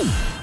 Oh!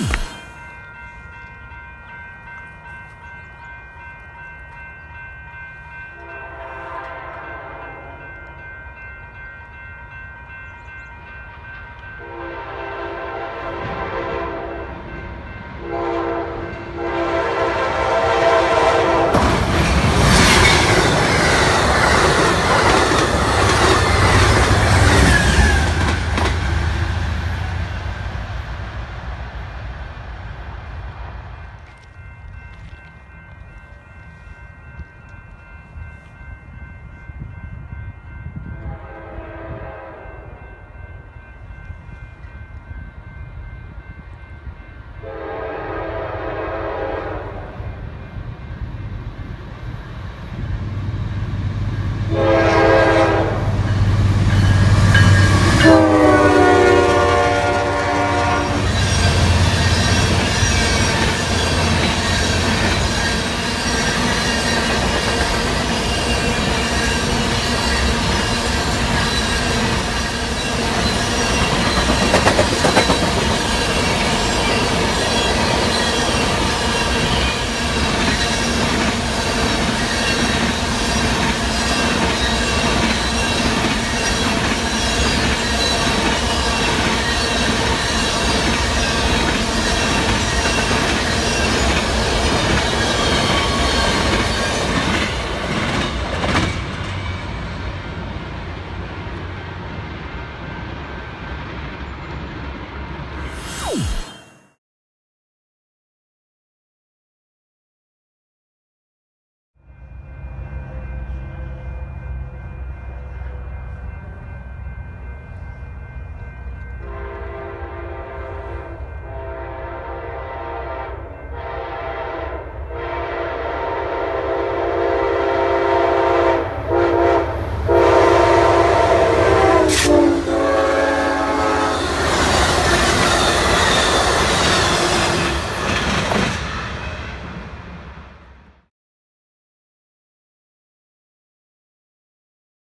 Boom!